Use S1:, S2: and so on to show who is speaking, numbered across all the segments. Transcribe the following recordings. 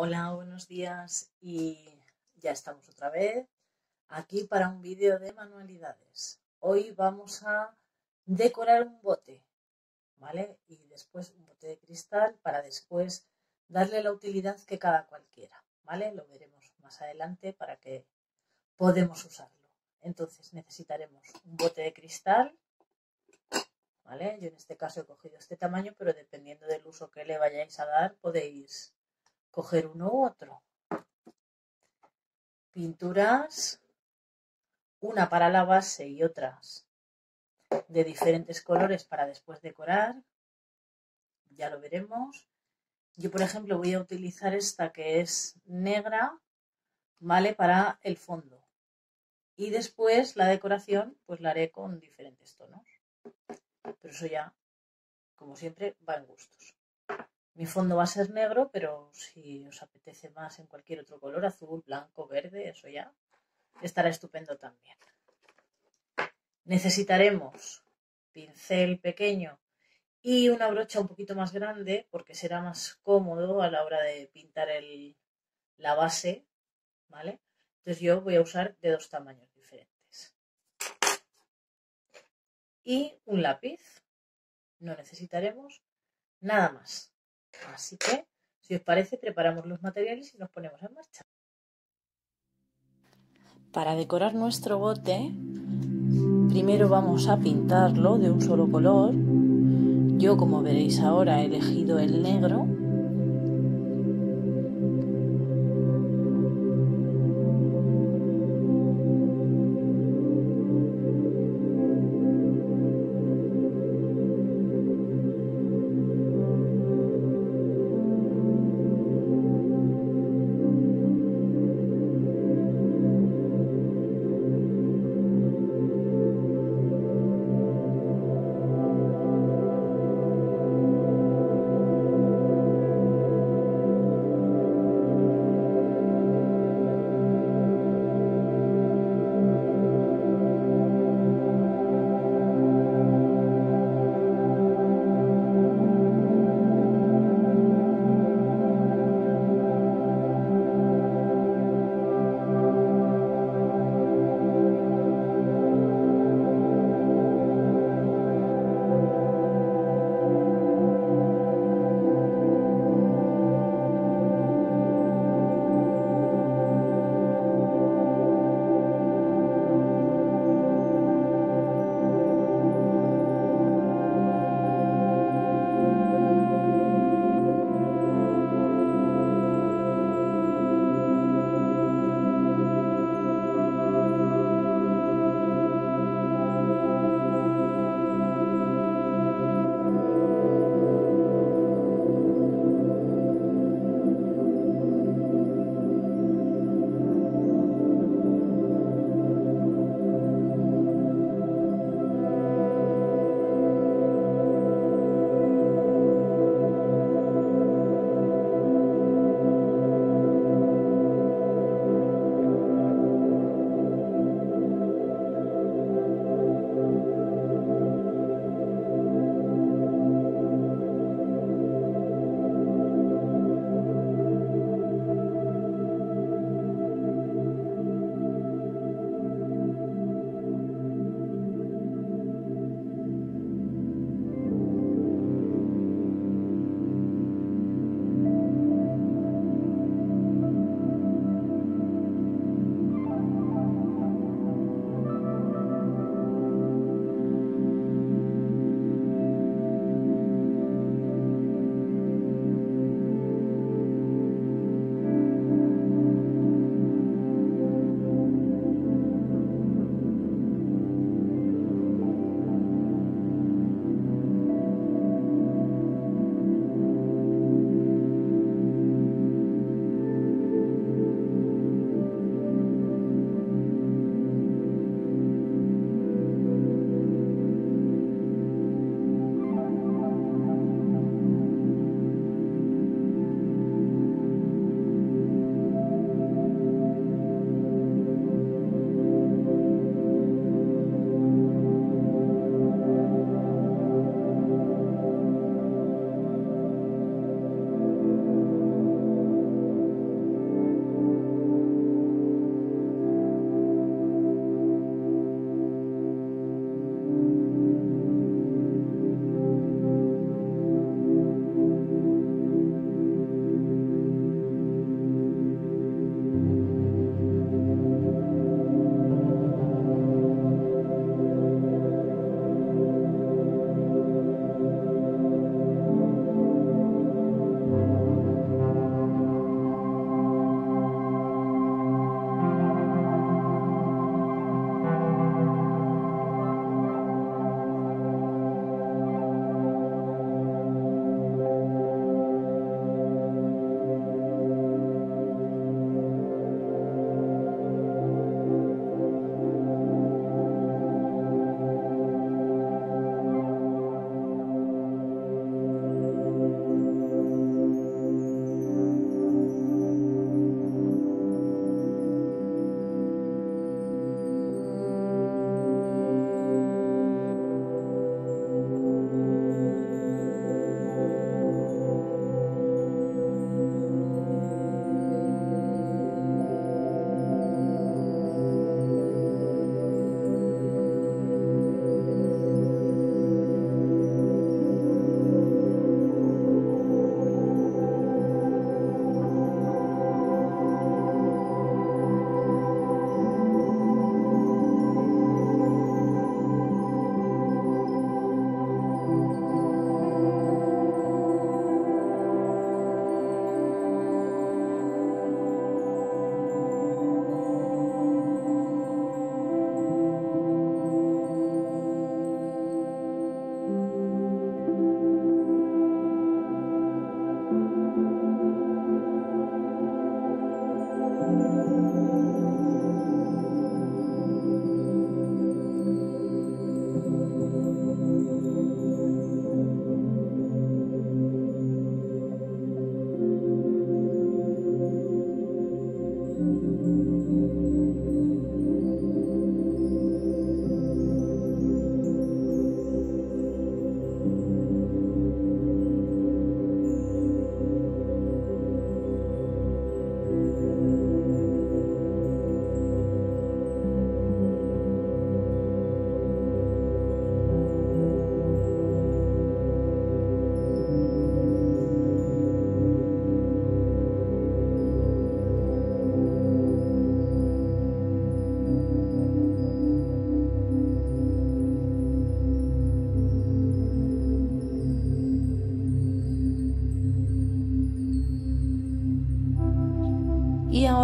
S1: Hola, buenos días y ya estamos otra vez aquí para un vídeo de manualidades. Hoy vamos a decorar un bote, ¿vale? Y después un bote de cristal para después darle la utilidad que cada cual quiera, ¿vale? Lo veremos más adelante para que podemos usarlo. Entonces necesitaremos un bote de cristal, ¿vale? Yo en este caso he cogido este tamaño, pero dependiendo del uso que le vayáis a dar podéis coger uno u otro. Pinturas, una para la base y otras de diferentes colores para después decorar. Ya lo veremos. Yo, por ejemplo, voy a utilizar esta que es negra, ¿vale? Para el fondo. Y después la decoración, pues la haré con diferentes tonos. Pero eso ya, como siempre, va en gustos. Mi fondo va a ser negro, pero si os apetece más en cualquier otro color, azul, blanco, verde, eso ya estará estupendo también. Necesitaremos pincel pequeño y una brocha un poquito más grande porque será más cómodo a la hora de pintar el, la base, ¿vale? Entonces yo voy a usar de dos tamaños diferentes. Y un lápiz. No necesitaremos nada más. Así que, si os parece, preparamos los materiales y nos ponemos en marcha. Para decorar nuestro bote, primero vamos a pintarlo de un solo color. Yo, como veréis ahora, he elegido el negro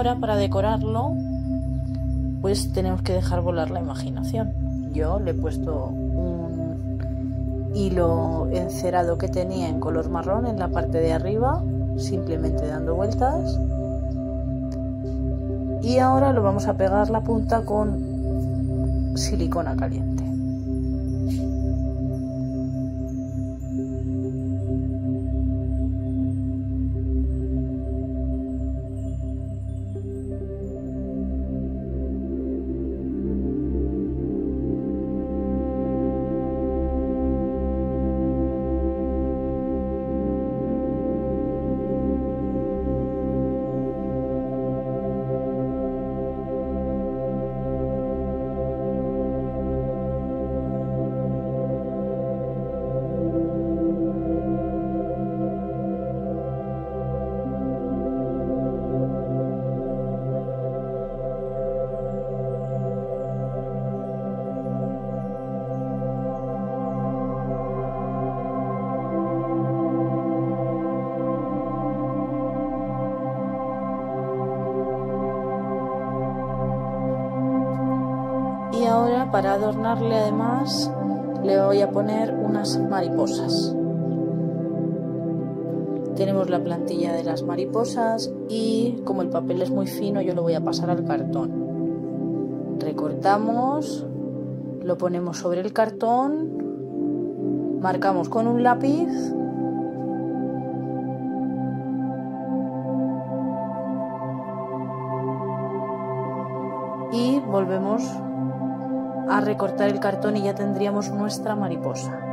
S1: ahora para decorarlo, pues tenemos que dejar volar la imaginación. Yo le he puesto un hilo encerado que tenía en color marrón en la parte de arriba, simplemente dando vueltas. Y ahora lo vamos a pegar la punta con silicona caliente. Para adornarle además le voy a poner unas mariposas. Tenemos la plantilla de las mariposas y como el papel es muy fino yo lo voy a pasar al cartón. Recortamos, lo ponemos sobre el cartón, marcamos con un lápiz y volvemos a recortar el cartón y ya tendríamos nuestra mariposa.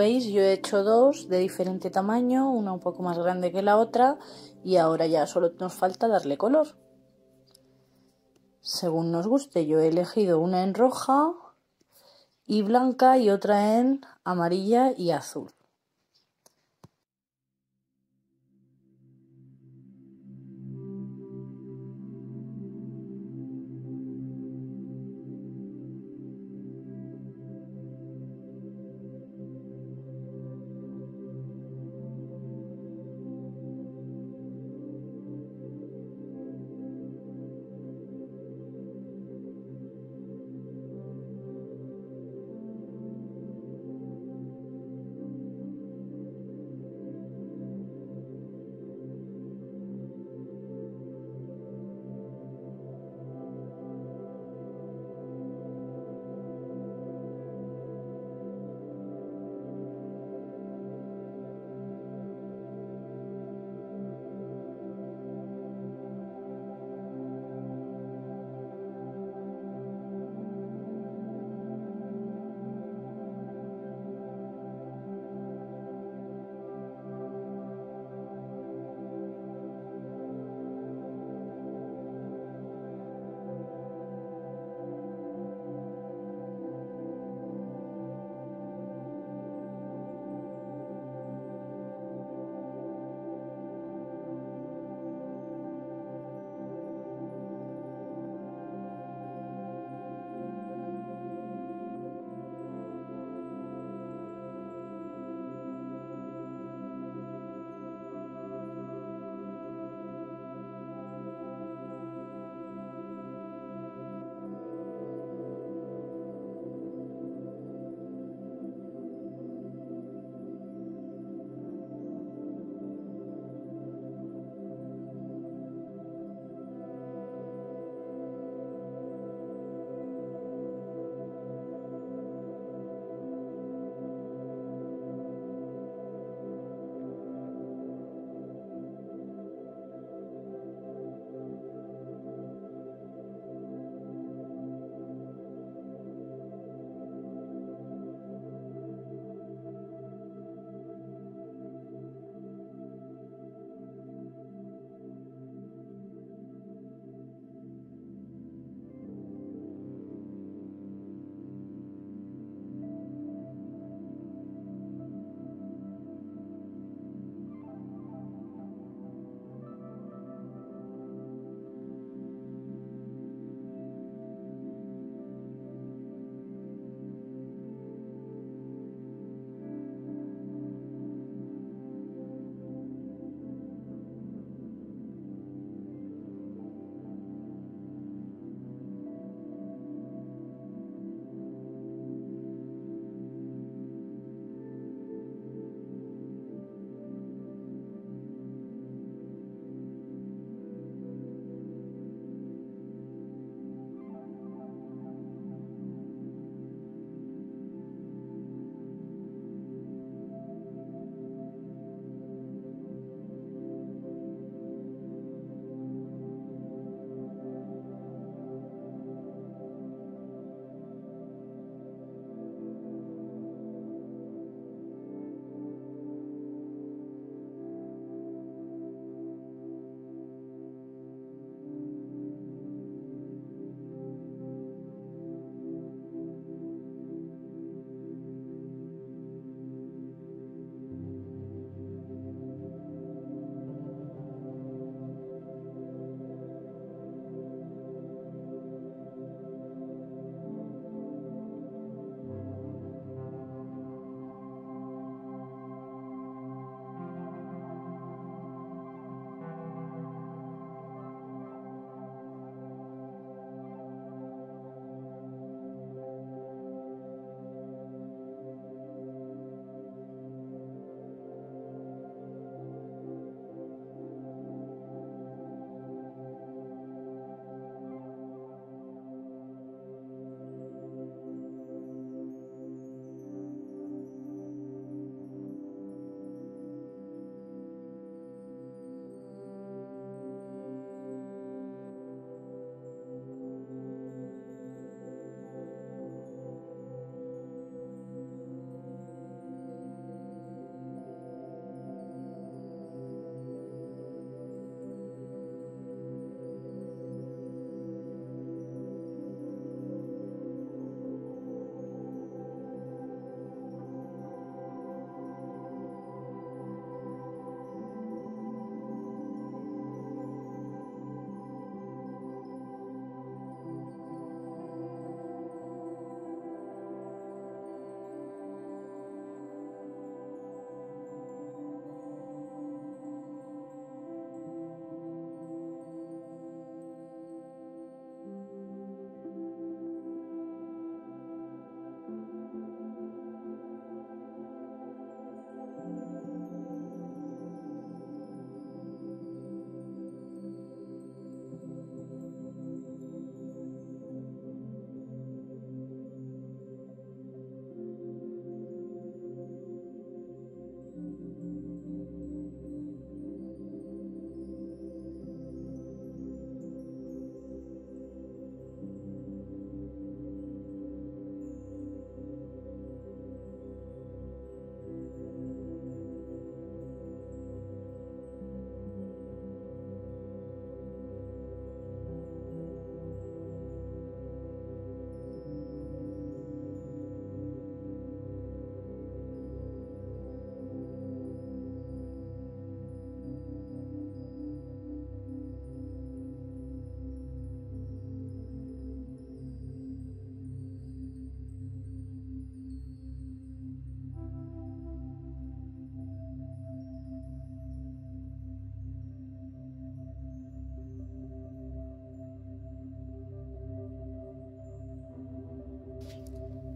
S1: Veis yo he hecho dos de diferente tamaño, una un poco más grande que la otra y ahora ya solo nos falta darle color. Según nos guste, yo he elegido una en roja y blanca y otra en amarilla y azul.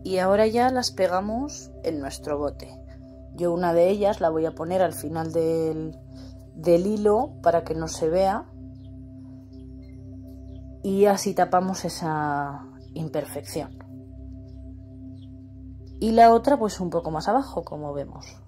S1: Y ahora ya las pegamos en nuestro bote. Yo una de ellas la voy a poner al final del, del hilo para que no se vea y así tapamos esa imperfección. Y la otra pues un poco más abajo, como vemos.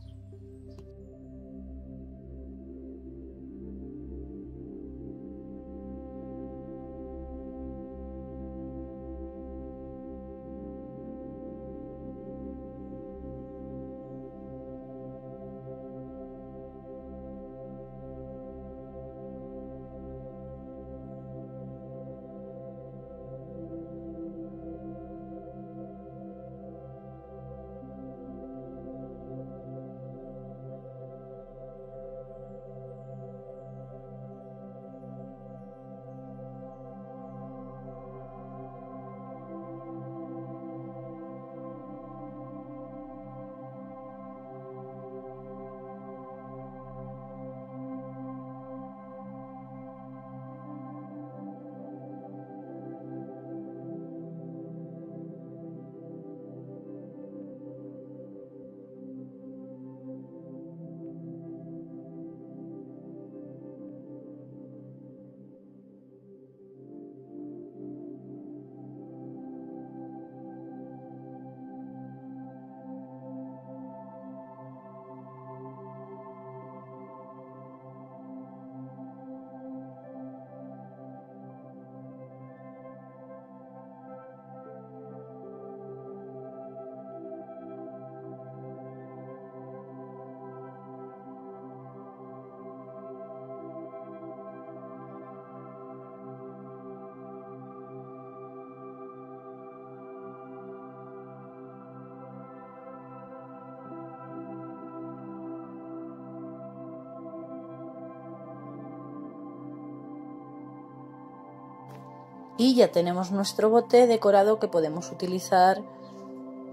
S1: Y ya tenemos nuestro bote decorado que podemos utilizar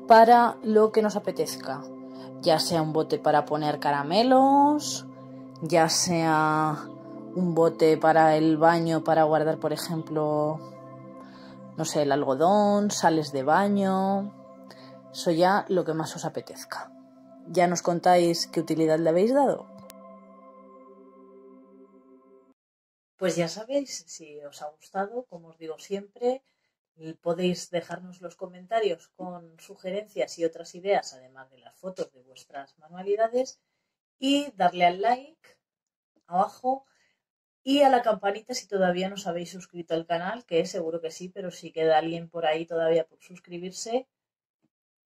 S1: para lo que nos apetezca, ya sea un bote para poner caramelos, ya sea un bote para el baño para guardar, por ejemplo, no sé, el algodón, sales de baño, eso ya lo que más os apetezca. Ya nos contáis qué utilidad le habéis dado. Pues ya sabéis, si os ha gustado, como os digo siempre, podéis dejarnos los comentarios con sugerencias y otras ideas, además de las fotos de vuestras manualidades, y darle al like abajo y a la campanita si todavía no os habéis suscrito al canal, que seguro que sí, pero si queda alguien por ahí todavía por suscribirse,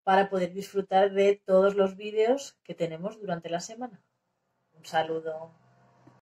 S1: para poder disfrutar de todos los vídeos que tenemos durante la semana. Un saludo.